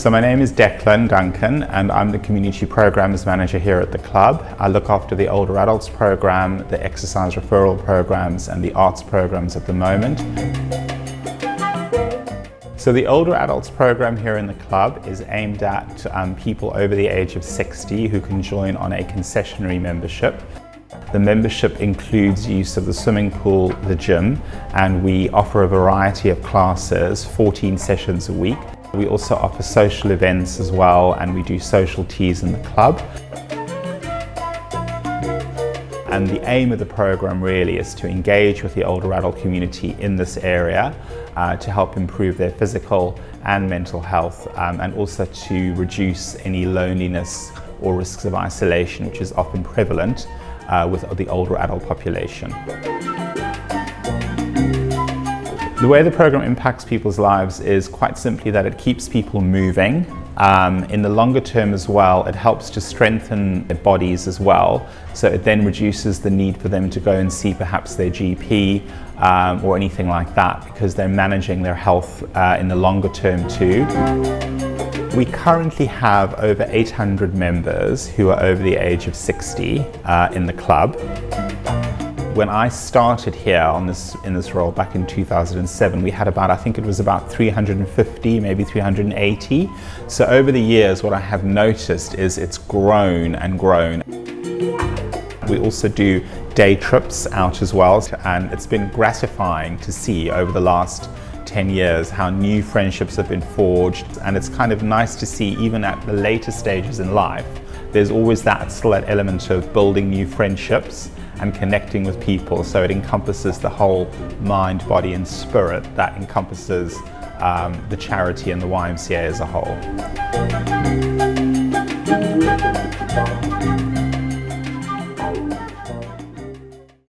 So my name is Declan Duncan and I'm the Community Programs Manager here at the club. I look after the Older Adults Program, the Exercise Referral Programs and the Arts Programs at the moment. So the Older Adults Program here in the club is aimed at um, people over the age of 60 who can join on a concessionary membership. The membership includes use of the swimming pool, the gym, and we offer a variety of classes, 14 sessions a week. We also offer social events as well and we do social teas in the club. And the aim of the program really is to engage with the older adult community in this area uh, to help improve their physical and mental health um, and also to reduce any loneliness or risks of isolation which is often prevalent uh, with the older adult population. The way the program impacts people's lives is quite simply that it keeps people moving. Um, in the longer term as well, it helps to strengthen their bodies as well. So it then reduces the need for them to go and see perhaps their GP um, or anything like that because they're managing their health uh, in the longer term too. We currently have over 800 members who are over the age of 60 uh, in the club. When I started here on this, in this role back in 2007, we had about, I think it was about 350, maybe 380. So over the years, what I have noticed is it's grown and grown. We also do day trips out as well, and it's been gratifying to see over the last 10 years how new friendships have been forged and it's kind of nice to see even at the later stages in life there's always that still that element of building new friendships and connecting with people. So it encompasses the whole mind, body, and spirit that encompasses um, the charity and the YMCA as a whole.